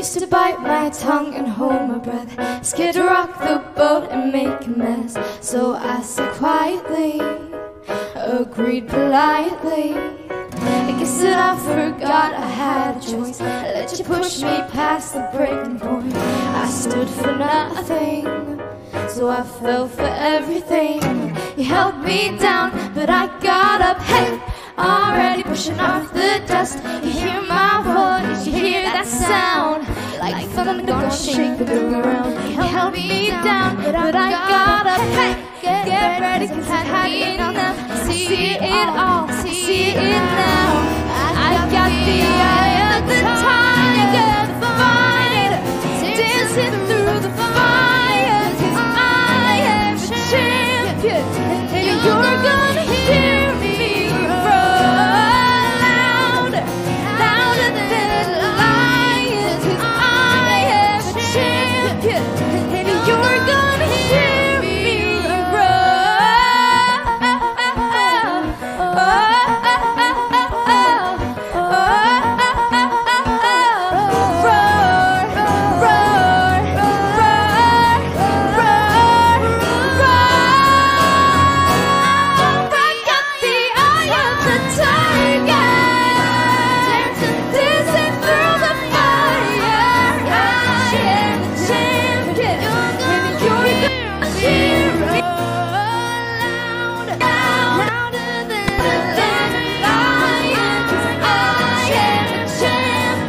Used to bite my tongue and hold my breath. Scared to rock the boat and make a mess. So I said quietly, agreed politely. I guess that I forgot I had a choice. I let you push me past the breaking point. I stood for nothing, so I fell for everything. You held me down, but I got up. Hey, already pushing off the dust. You hear my voice, you hear that sound like thunder gonna shake the room around. Held me down, but I got up. Hey, get ready, cause I had enough. See it all, see it now. I got the eye of the tiger, fighter, dancing through the fire. Cause I am a champion.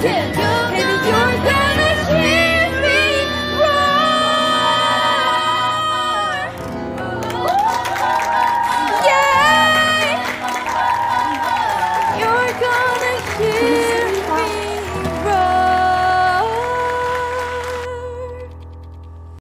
天